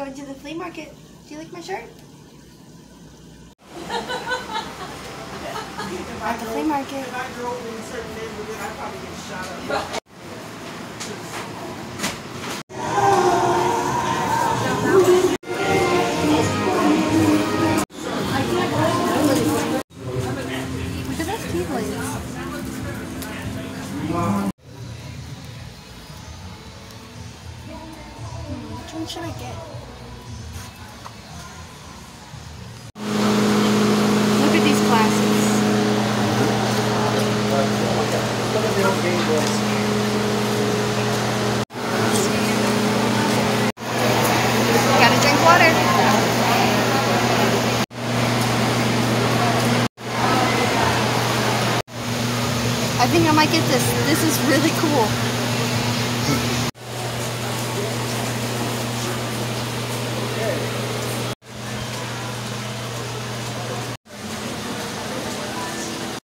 Going to the flea market. Do you like my shirt? At the flea market. If I drove in certain neighborhood, I'd probably get shot up. Look at those keyblades. Which one should I get? Drink water. I think I might get this. This is really cool.